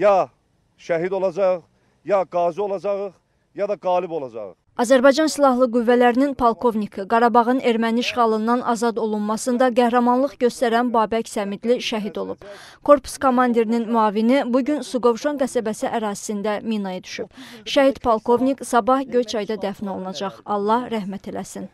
ya şəhid olacaq, ya qazi olacağıq, ya da qalib olacağıq. Azərbaycan Silahlı Qüvvələrinin polkovniki Qarabağın erməni işğalından azad olunmasında qəhrəmanlıq göstərən Babək Səmidli şəhid olub. Korpus komandirinin müavini bu gün Suqovuşan qəsəbəsi ərazisində minaya düşüb. Şəhid polkovnik sabah Göyçayda dəfn olunacaq. Allah rəhmət eləsin.